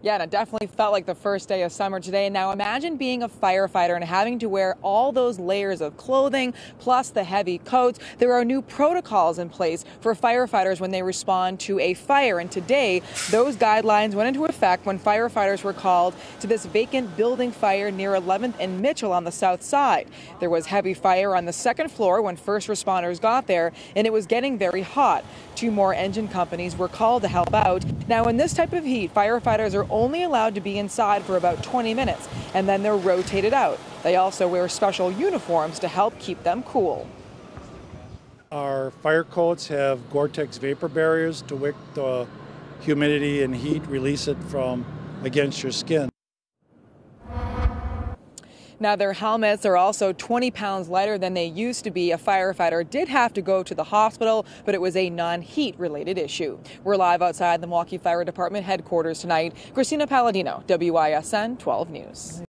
Yeah, and it definitely felt like the first day of summer today. Now imagine being a firefighter and having to wear all those layers of clothing plus the heavy coats. There are new protocols in place for firefighters when they respond to a fire. And today, those guidelines went into effect when firefighters were called to this vacant building fire near 11th and Mitchell on the south side. There was heavy fire on the second floor when first responders got there, and it was getting very hot. Two more engine companies were called to help out. Now, in this type of heat, firefighters are only allowed to be inside for about 20 minutes, and then they're rotated out. They also wear special uniforms to help keep them cool. Our fire coats have Gore-Tex vapor barriers to wick the humidity and heat, release it from against your skin. Now, their helmets are also 20 pounds lighter than they used to be. A firefighter did have to go to the hospital, but it was a non heat related issue. We're live outside the Milwaukee Fire Department headquarters tonight. Christina Palladino, WISN 12 News.